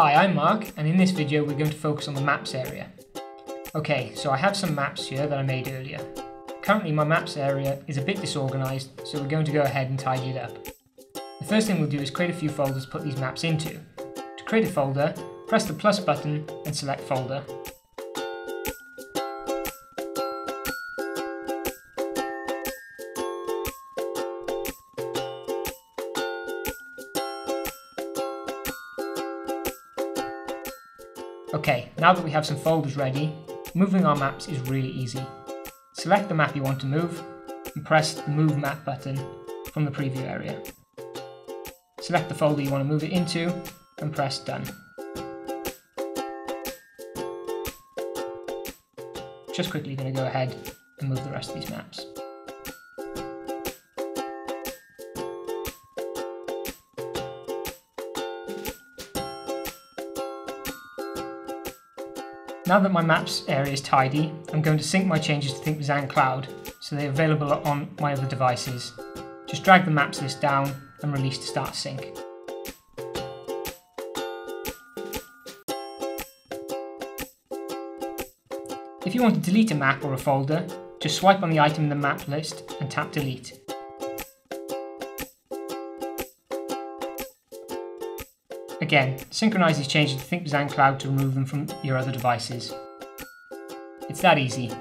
Hi, I'm Mark, and in this video we're going to focus on the maps area. Okay, so I have some maps here that I made earlier. Currently my maps area is a bit disorganised, so we're going to go ahead and tidy it up. The first thing we'll do is create a few folders to put these maps into. To create a folder, press the plus button and select folder. Okay, now that we have some folders ready, moving our maps is really easy. Select the map you want to move and press the Move Map button from the preview area. Select the folder you want to move it into and press Done. Just quickly going to go ahead and move the rest of these maps. Now that my maps area is tidy, I'm going to sync my changes to ThinkBuzan Cloud so they're available on my other devices. Just drag the maps list down and release to start sync. If you want to delete a map or a folder, just swipe on the item in the map list and tap delete. Again, synchronize these changes to ThinkBuzan Cloud to remove them from your other devices. It's that easy.